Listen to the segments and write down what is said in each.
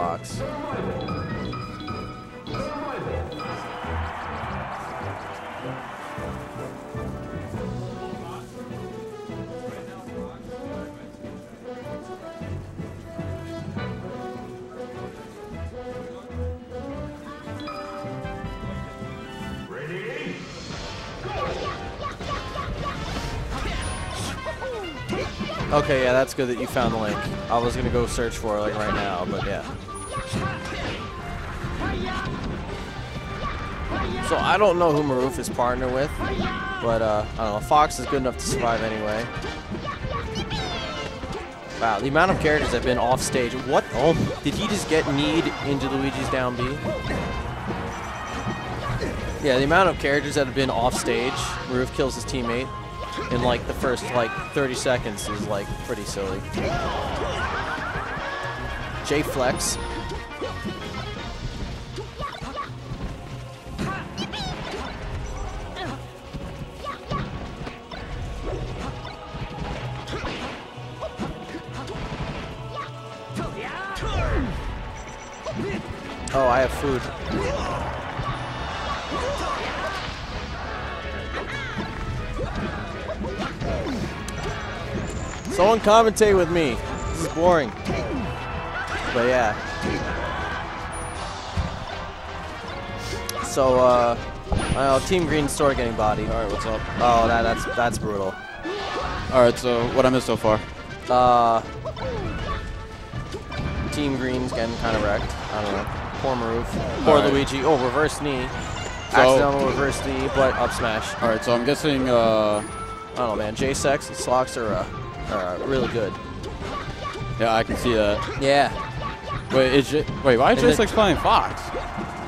Fox. Okay, yeah, that's good that you found the link. I was gonna go search for it like right now, but yeah. So I don't know who Maroof is partnered with, but uh, I don't know. Fox is good enough to survive anyway. Wow, the amount of characters that have been off stage. What? Oh, did he just get kneed into Luigi's down B? Yeah, the amount of characters that have been off stage. Maroof kills his teammate in like the first like 30 seconds is like pretty silly. J Flex. I have food. Someone commentate with me. This is boring. But yeah. So uh oh, Team Green store getting bodied. Alright, what's up? Oh that that's that's brutal. Alright, so what I missed so far? Uh Team Green's getting kinda wrecked. I don't know. Poor Maroof. Poor Alright. Luigi. Oh, reverse knee. So- Accidental reverse knee, but up smash. Alright, so I'm guessing uh I don't know man. J-Sex and Slox are uh, are uh, really good. yeah, I can see that. Yeah. Wait, is J wait, why is J-Sex playing Fox?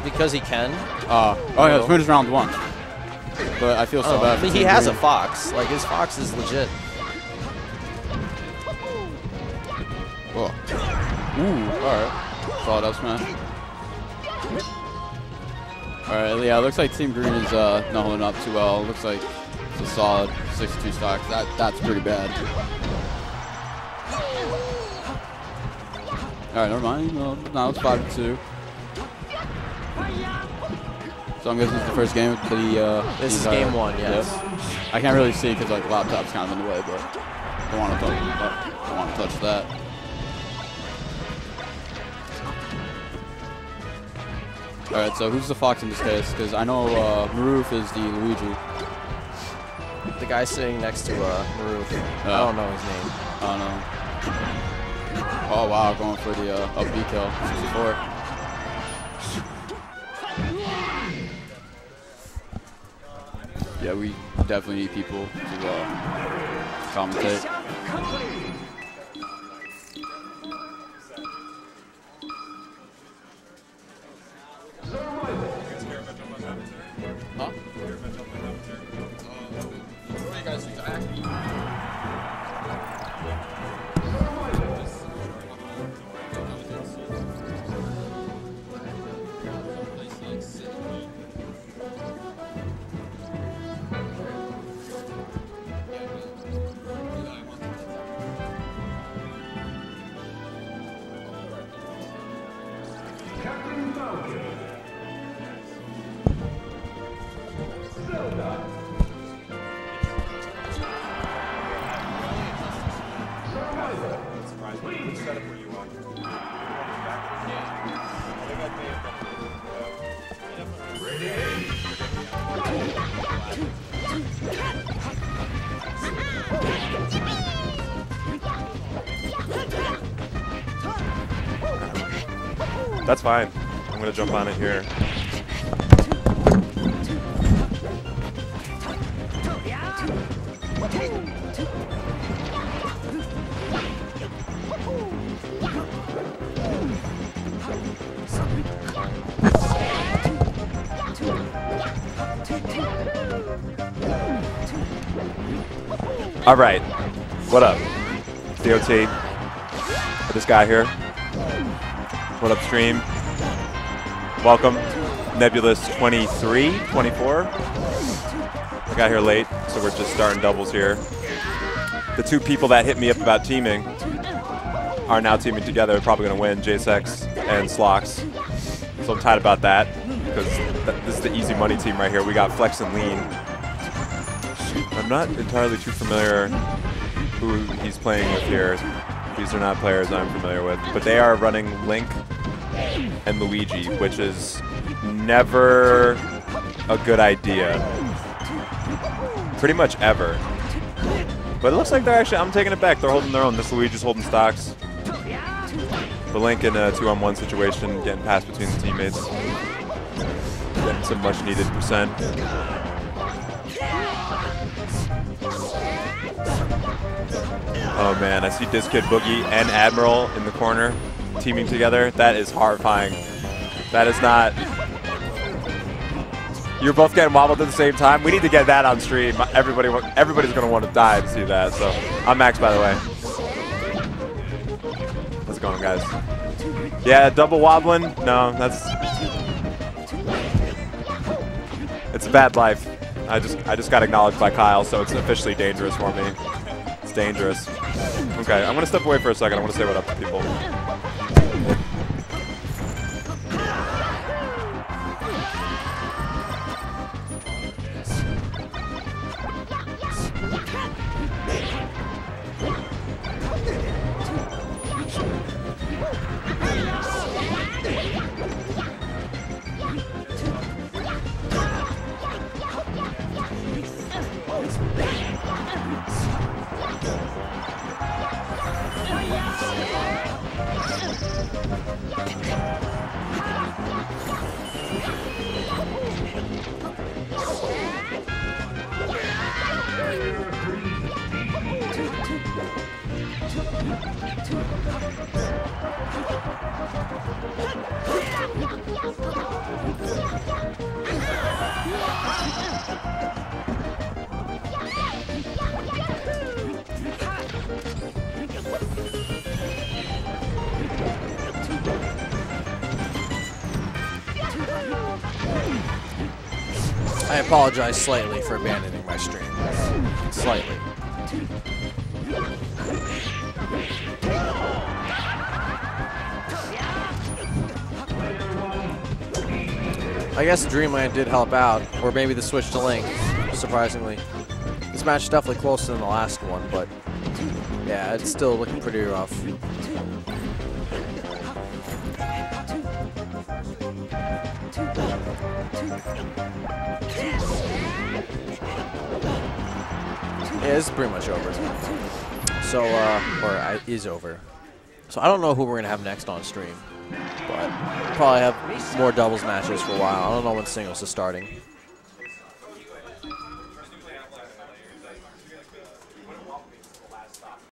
Because he can. Uh, oh yeah, Oh. it's finished round one. But I feel so Oh, bad. but he has a fox. Like his fox is legit. Oh. Ooh, alright. Solid up smash. Alright, yeah, it looks like Team Green is uh, not holding up too well. Looks like it's a solid 62 stock. That That's pretty bad. Alright, never mind. Well, now it's 5 to 2. So I'm guessing it's the first game. That he, uh, This is uh, game one, yes. I can't really see because like laptop's kind of in the way, but don't want to touch. Don't want to touch that. All right, so who's the fox in this case? Because I know uh, Maroof is the Luigi. The guy sitting next to uh, Maroof. I don't know his name. I don't know. Oh wow, going for the uh, up B kill, 64. Yeah, we definitely need people to uh, commentate. Huh? What do um, you guys think to act? That's fine. I'm gonna jump on it here. All right. What up? DOT. This guy here. What up, stream? Welcome, Nebulous 23, 24. I got here late, so we're just starting doubles here. The two people that hit me up about teaming are now teaming together. Probably going to win, JSEX and Slox. So I'm tight about that because th this is the easy money team right here. We got Flex and Lean. I'm not entirely too familiar who he's playing with here. These are not players I'm familiar with, but they are running Link and Luigi, which is never a good idea. Pretty much ever. But it looks like they're actually, I'm taking it back. They're holding their own. This Luigi's holding stocks. The Link in a two-on-one situation, getting passed between the teammates. Getting some much-needed percent. Oh man, I see Diz Kid Boogie and Admiral in the corner teaming together. That is horrifying. That is not. You're both getting wobbled at the same time. We need to get that on stream. Everybody, everybody's gonna want to die to see that. So, I'm Max, by the way. How's it going, guys? Yeah, double wobbling. No, that's. It's a bad life. I just, I just got acknowledged by Kyle, so it's officially dangerous for me. It's dangerous. Okay, I'm gonna step away for a second. I want to say what up to people. Yeah. I apologize slightly for abandoning my stream. Slightly. I guess Dreamland did help out, or maybe the switch to Link, surprisingly. This match is definitely closer than the last one, but yeah, it's still looking pretty rough. Is pretty much over. So, uh, or uh, is over. So I don't know who we're gonna have next on stream, but probably have more doubles matches for a while. I don't know when singles is starting.